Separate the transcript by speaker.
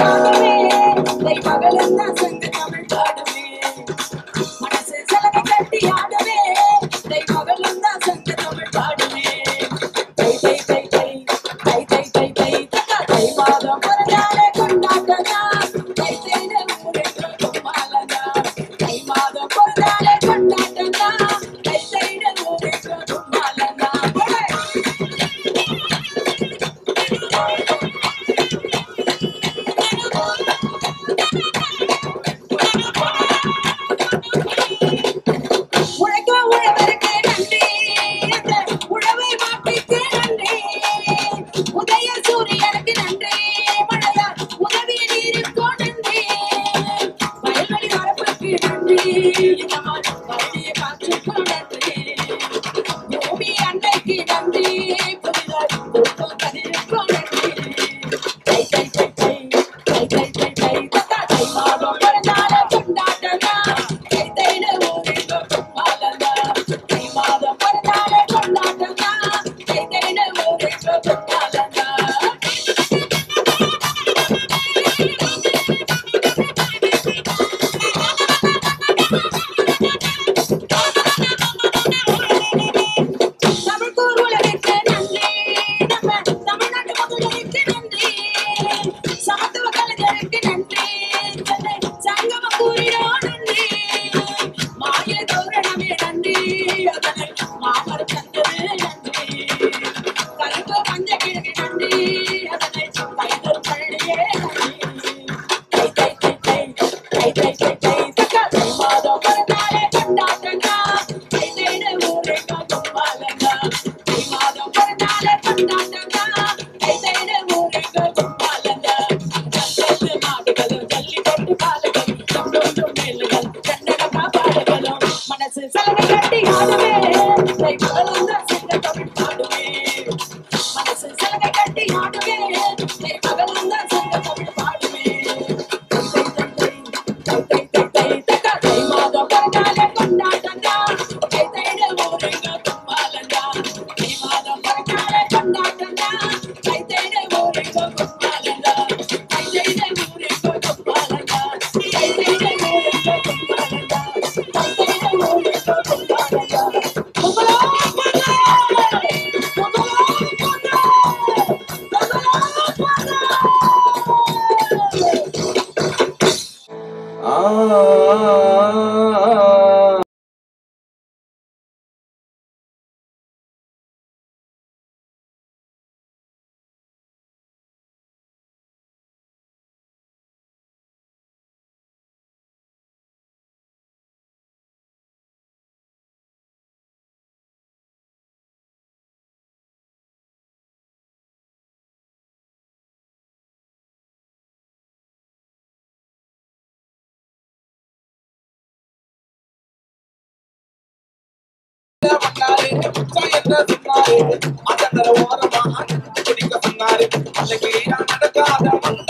Speaker 1: பாடுமே தை மகளென்னா சென்று தமிழ் பாடுமே மனசு செலவு கட்டி ஆடுமே தை மகளென்னா சென்று தமிழ் பாடுமே தை தை தை தை தை தை தை தை தை மாதம்
Speaker 2: 아 என்ன சொன்னாரு அதன் ஓரமா குடிக்க சொன்னாரு அந்த கீழா நடக்காத வந்த